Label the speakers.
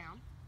Speaker 1: down.